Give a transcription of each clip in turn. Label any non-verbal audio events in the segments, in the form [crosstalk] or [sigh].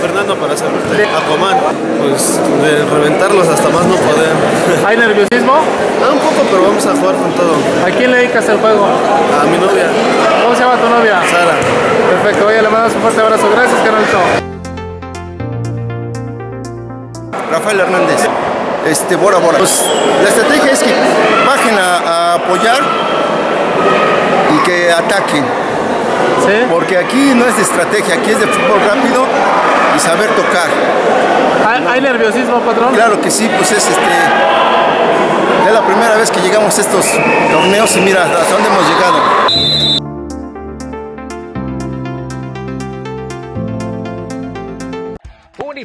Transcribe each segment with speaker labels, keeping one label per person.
Speaker 1: Fernando para servirte. Aquaman, pues de reventarlos hasta más no poder. [laughs]
Speaker 2: ¿Hay nerviosismo?
Speaker 1: Ah, un poco, pero vamos a jugar con todo.
Speaker 2: ¿A quién le dedicas el juego?
Speaker 1: A mi novia,
Speaker 2: ¿Cómo se llama tu novia?
Speaker 1: Sara.
Speaker 2: Perfecto, oye, le mandas un fuerte abrazo. Gracias, Carolito.
Speaker 3: Rafael Hernández. Este, Bora Bora. Pues la estrategia es que bajen a, a apoyar y que ataquen.
Speaker 2: ¿Sí?
Speaker 3: Porque aquí no es de estrategia, aquí es de fútbol rápido y saber tocar.
Speaker 2: ¿Hay, hay nerviosismo, patrón?
Speaker 3: Claro que sí, pues es este. Es la primera vez que llegamos a estos torneos y mira hasta dónde hemos llegado.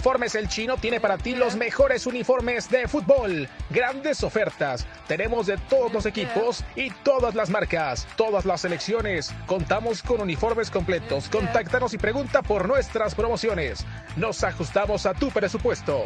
Speaker 4: Uniformes El Chino tiene para ti los mejores uniformes de fútbol. Grandes ofertas. Tenemos de todos los equipos y todas las marcas, todas las selecciones. Contamos con uniformes completos. Contáctanos y pregunta por nuestras promociones. Nos ajustamos a tu presupuesto.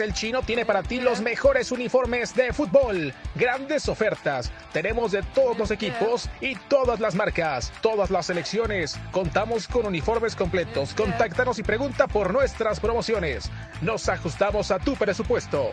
Speaker 4: El Chino tiene para ti los mejores uniformes de fútbol. Grandes ofertas. Tenemos de todos los equipos y todas las marcas, todas las selecciones. Contamos con uniformes completos. Contáctanos y pregunta por nuestras promociones. Nos ajustamos a tu presupuesto.